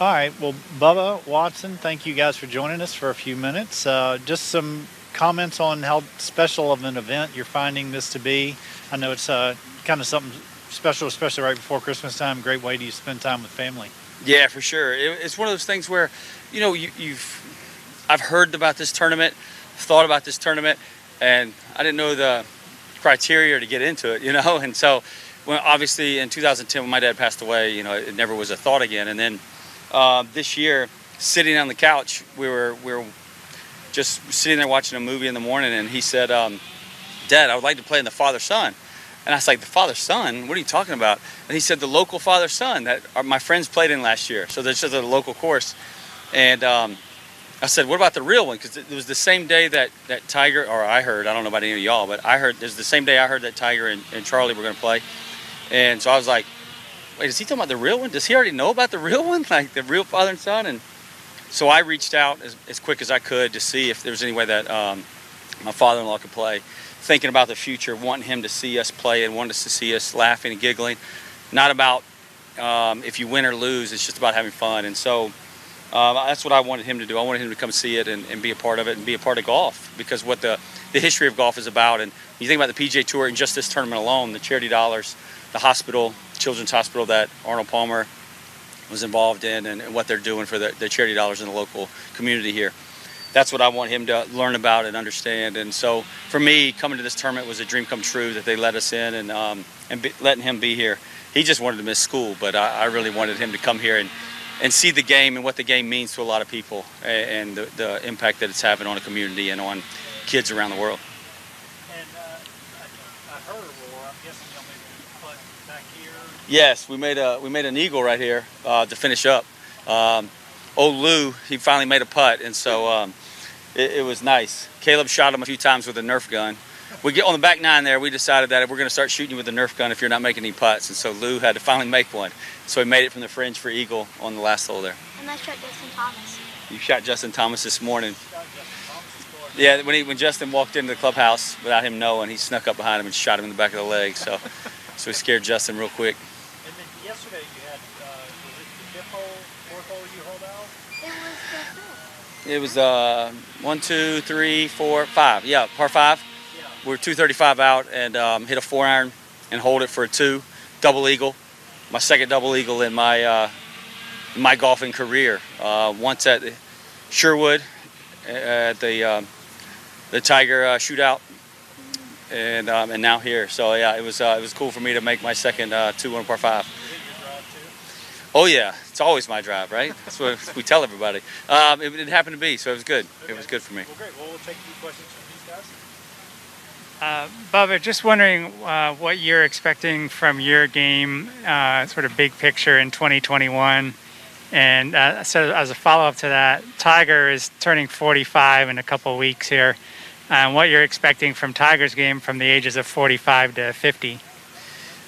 All right. Well, Bubba Watson, thank you guys for joining us for a few minutes. Uh, just some comments on how special of an event you're finding this to be. I know it's uh, kind of something special, especially right before Christmas time. Great way to spend time with family. Yeah, for sure. It, it's one of those things where, you know, you, you've, I've heard about this tournament, thought about this tournament, and I didn't know the criteria to get into it, you know, and so. Well, obviously, in 2010, when my dad passed away, you know, it never was a thought again. And then uh, this year, sitting on the couch, we were we were just sitting there watching a movie in the morning, and he said, um, "Dad, I would like to play in the father son." And I was like, "The father son? What are you talking about?" And he said, "The local father son that my friends played in last year. So there's just a local course." And um, I said, "What about the real one?" Because it was the same day that that Tiger, or I heard, I don't know about any of y'all, but I heard there's the same day I heard that Tiger and, and Charlie were going to play. And so I was like, wait, is he talking about the real one? Does he already know about the real one? Like the real father and son? And so I reached out as, as quick as I could to see if there was any way that um, my father-in-law could play, thinking about the future, wanting him to see us play and wanting us to see us laughing and giggling. Not about um, if you win or lose, it's just about having fun. And so um, that's what I wanted him to do. I wanted him to come see it and, and, be a part of it and be a part of golf because what the, the history of golf is about. And you think about the PGA Tour and just this tournament alone, the charity dollars, the hospital, Children's Hospital that Arnold Palmer was involved in and, and what they're doing for the, the, charity dollars in the local community here. That's what I want him to learn about and understand. And so for me, coming to this tournament was a dream come true that they let us in and, um, and be, letting him be here. He just wanted to miss school, but I, I, really wanted him to come here and, and see the game and what the game means to a lot of people and, and the, the impact that it's having on a community and on kids around the world. Yes, we made a we made an eagle right here uh, to finish up. Um, old Lou, he finally made a putt, and so um, it, it, was nice. Caleb shot him a few times with a Nerf gun. We get on the back nine there. We decided that we're going to start shooting you with a Nerf gun if you're not making any putts, and so Lou had to finally make one. So he made it from the fringe for eagle on the last hole there. And I shot Justin Thomas. You shot Justin Thomas this morning. Yeah, when he when Justin walked into the clubhouse without him knowing, he snuck up behind him and shot him in the back of the leg. So, so he scared Justin real quick yesterday you had, uh, was it the fifth hole, fourth hole you holed out? It was. Uh, one, two, three, four, five. Yeah, par five. Yeah. We are 235 out and um, hit a four iron and holed it for a two, double eagle. My second double eagle in my uh, my golfing career. Uh, once at Sherwood at the um, the Tiger uh, shootout, and um, and now here. So yeah, it was uh, it was cool for me to make my second uh, two one par five. Oh yeah, it's always my drive, right? That's what we tell everybody. Um, it, it, happened to be, so it was good. Okay. It was good for me. Well, great. Well, we'll take a few questions from these guys. Uh, Bubba, just wondering uh, what you're expecting from your game, uh, sort of big picture in 2021. And uh, so, as a follow up to that, Tiger is turning 45 in a couple weeks here. And what you're expecting from Tiger's game from the ages of 45 to 50?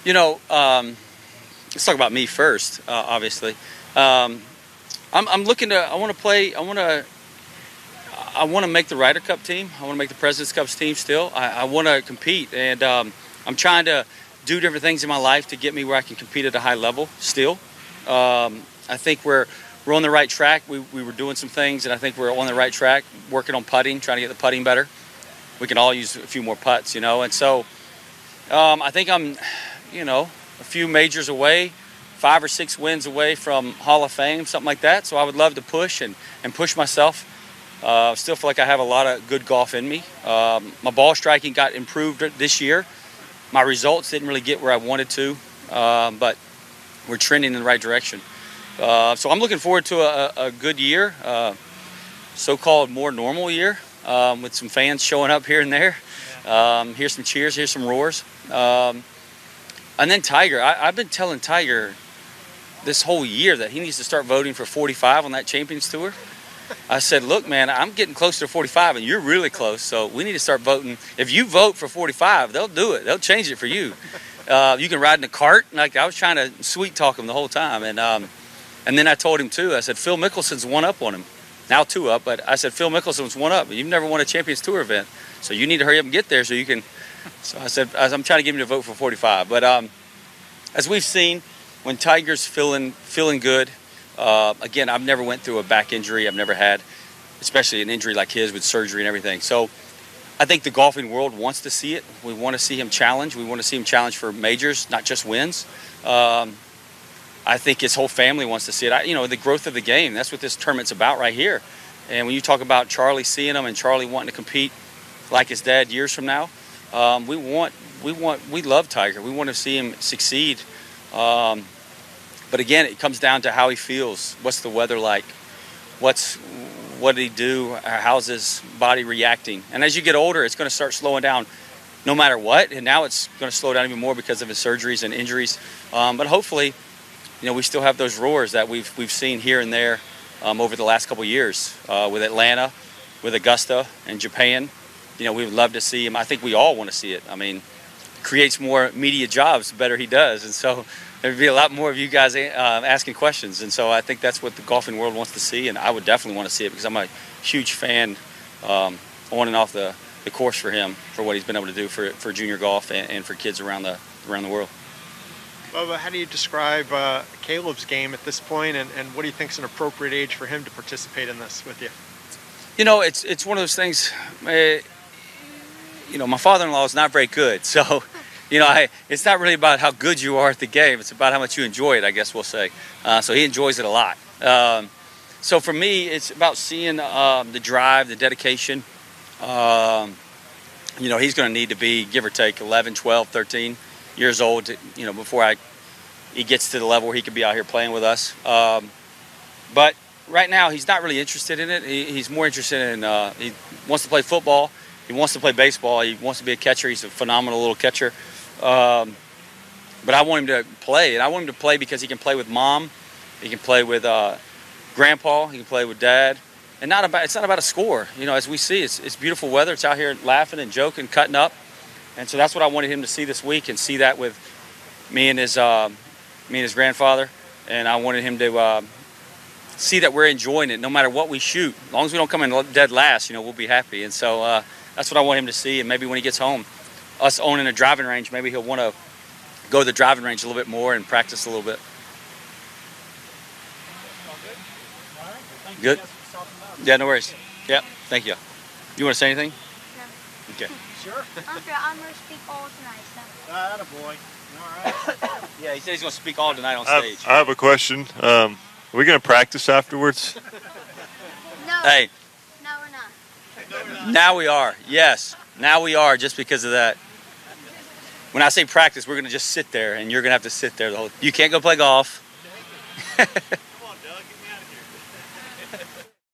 You know, um, let's talk about me first, uh, obviously. Um, I'm, I'm, looking to, I want to play, I want to, I want to make the Ryder Cup team. I want to make the President's Cup team still. I, I want to compete, and um, I'm trying to do different things in my life to get me where I can compete at a high level still. Um, I think we're we're on the right track. We, we were doing some things, and I think we're on the right track, working on putting, trying to get the putting better. We can all use a few more putts, you know, and so um, I think I'm, you know, a few majors away, five or six wins away from Hall of Fame, something like that. So I would love to push and, and push myself. Uh, still feel like I have a lot of good golf in me. Um, my ball striking got improved this year. My results didn't really get where I wanted to, uh, but we're trending in the right direction. Uh, so I'm looking forward to a, a good year, uh, so-called more normal year, um, with some fans showing up here and there. Um, here's some cheers, here's some roars. Um, and then Tiger, I, have been telling Tiger this whole year that he needs to start voting for 45 on that Champions Tour. I said, look, man, I'm getting close to 45 and you're really close. So we need to start voting. If you vote for 45, they'll do it. They'll change it for you. Uh, you can ride in a cart. Like I was trying to sweet talk him the whole time. And, um, and then I told him too, I said, Phil Mickelson's one up on him. Now two up, but I said, Phil Mickelson's one up. You've never won a Champions Tour event. So you need to hurry up and get there so you can so I said, I'm trying to get him to vote for 45. But um, as we've seen, when Tiger's feeling feeling good, Uh, again, I've never went through a back injury. I've never had, especially an injury like his with surgery and everything. So I think the golfing world wants to see it. We want to see him challenge. We want to see him challenge for majors, not just wins. Um, I think his whole family wants to see it. I, you know, the growth of the game. That's what this tournament's about right here. And when you talk about Charlie seeing him and Charlie wanting to compete like his dad years from now, um, we want, we want, we love Tiger. We want to see him succeed. Um, but again, it comes down to how he feels. What's the weather like? What's what did he do? How's his body reacting? And as you get older, it's going to start slowing down no matter what. And now it's going to slow down even more because of his surgeries and injuries. Um, but hopefully, you know, we still have those roars that we've we've seen here and there um, over the last couple years uh, with Atlanta, with Augusta, and Japan. You know, we would love to see him. I think we all want to see it. I mean, creates more media jobs, the better he does, and so there'd be a lot more of you guys uh, asking questions. And so I think that's what the golfing world wants to see, and I would definitely want to see it because I'm a huge fan um, on and off the, the course for him for what he's been able to do for for junior golf and, and for kids around the around the world. Bubba, how do you describe uh, Caleb's game at this point, and, and what do you think is an appropriate age for him to participate in this with you? You know, it's it's one of those things. Uh, you know, my father-in-law is not very good, so you know, I, it's not really about how good you are at the game. It's about how much you enjoy it. I guess we'll say. Uh, so he enjoys it a lot. Um, so for me, it's about seeing um, the drive, the dedication. Um, you know, he's going to need to be give or take 11, 12, 13 years old. To, you know, before I he gets to the level where he could be out here playing with us. Um, but right now, he's not really interested in it. He, he's more interested in uh, he wants to play football. He wants to play baseball. He wants to be a catcher. He's a phenomenal little catcher. Um, but I want him to play, and I want him to play because he can play with mom, he can play with uh, grandpa, he can play with dad, and not about it's not about a score. You know, as we see, it's, it's beautiful weather. It's out here laughing and joking, cutting up, and so that's what I wanted him to see this week, and see that with me and his uh, me and his grandfather, and I wanted him to. Uh, see that we're enjoying it no matter what we shoot. As long as we don't come in dead last, you know, we'll be happy. And so uh, that's what I want him to see. And maybe when he gets home, us owning a driving range, maybe he'll want to go to the driving range a little bit more and practice a little bit. Good. Yeah, no worries. Yeah, Thank you. You want to say anything? No. Okay. Sure. Uncle, I'm going to speak all tonight, so. Atta boy. All right. Yeah, he said he's going to speak all tonight on I stage. have, I have a question. Um, are we going to practice afterwards? No. Hey, No, we're not. Now we are. Yes, now we are just because of that. When I say practice, we're going to just sit there, and you're going to have to sit there the whole. You can't go play golf.